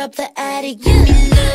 drop the attic, give me love.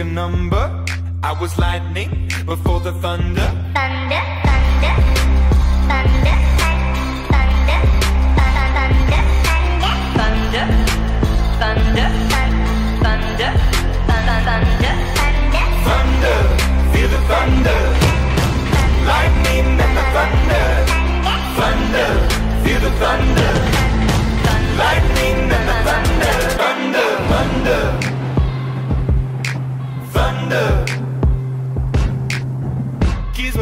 a number. I was lightning before the thunder. thunder.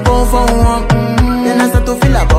Mm. Then I start to feel like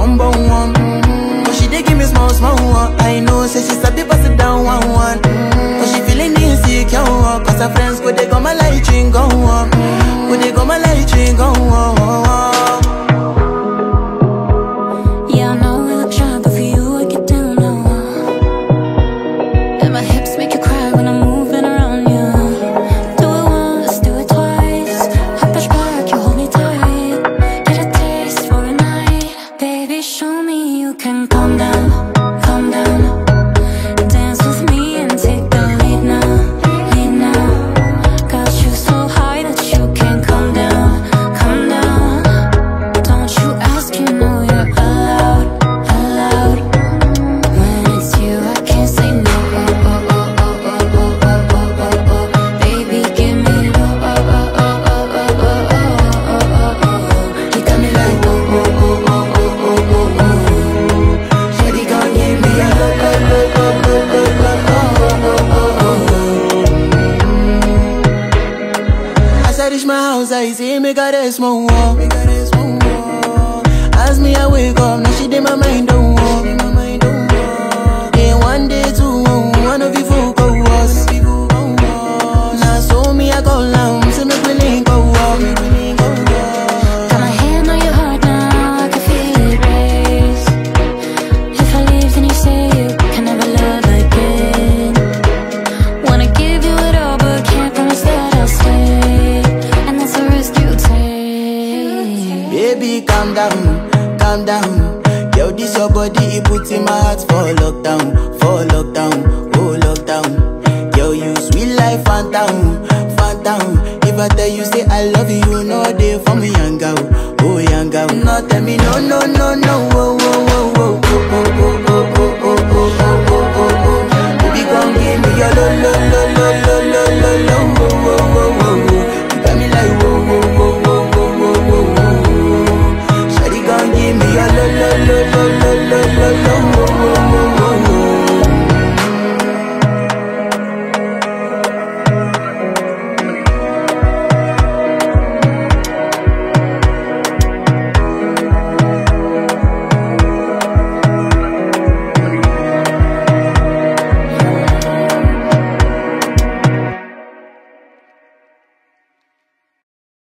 Series my house, I see me got a small wall. Ask me, I wake up, now she did my mind, don't walk. And one day, two, one of you fool. Cause your body, it puts in my heart for lockdown, for lockdown, oh lockdown Yo, you sweet life, Fanta, Fanta If I tell you, say I love you, no day for me, young girl, oh young girl Not tell me no, no, no, no, oh, oh, oh, oh, oh, oh, oh, oh, oh, oh, oh, oh, oh